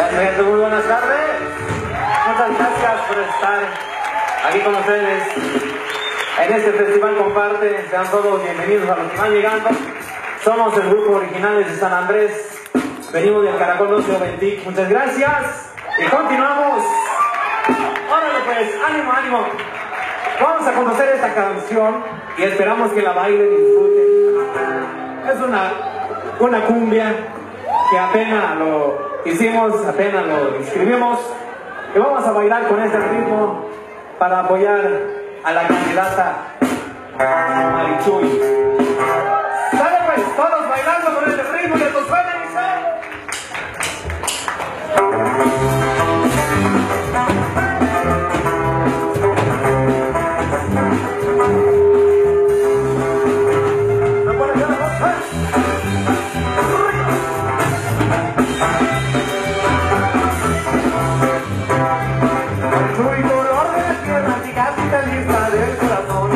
Muy buenas tardes. Muchas gracias por estar aquí con ustedes en este festival Comparte. Sean todos bienvenidos a los que van llegando. Somos el grupo originales de San Andrés. Venimos del Caracol Ocio Ventic. Muchas gracias. Y continuamos. Órale pues, ánimo, ánimo. Vamos a conocer esta canción y esperamos que la bailen y disfruten. Es una, una cumbia que apenas lo hicimos, apenas lo escribimos y vamos a bailar con este ritmo para apoyar a la candidata Marichuy. Marichuy, color de la tierra, anticapitalista del corazón.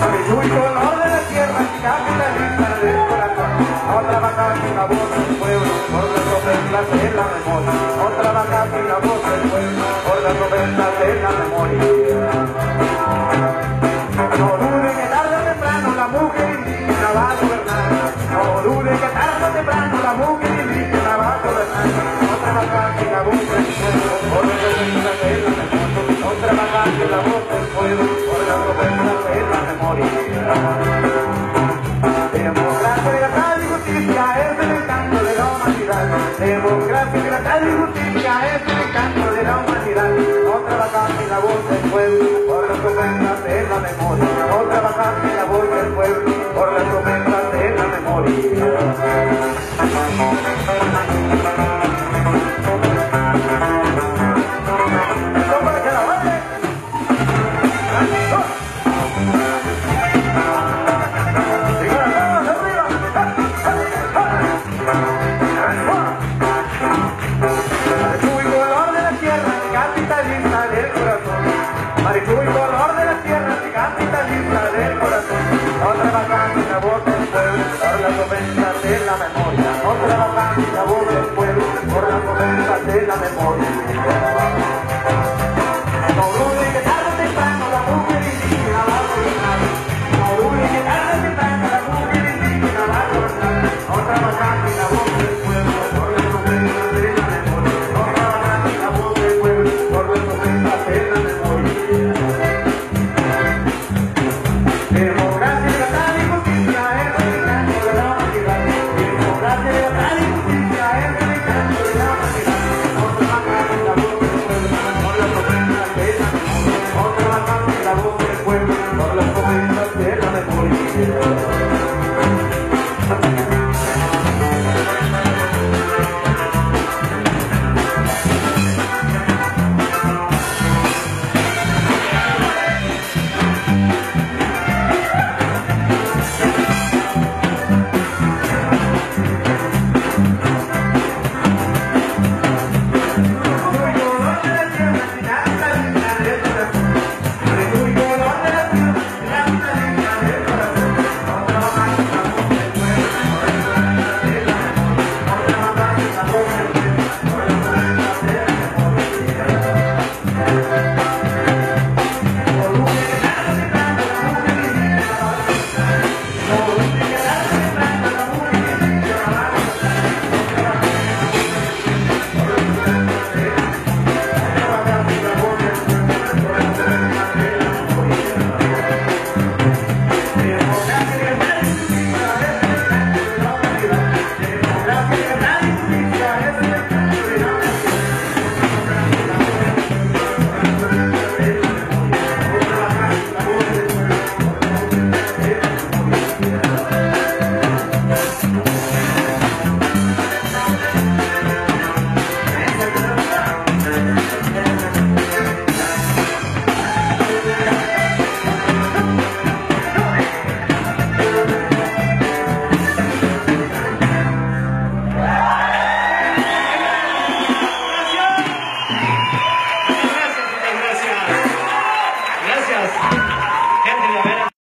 Marichuy, color de la tierra, anticapitalista del corazón. Otra vaca sin la voz del pueblo, por las novelas de la memoria. Otra vaca sin la voz del pueblo, por las novelas de la memoria. No dude que tarde o temprano la mujer indígena va a gobernar. No dude que tarde o temprano la mujer indígena va a gobernar. Otra vaca sin la voz del pueblo, en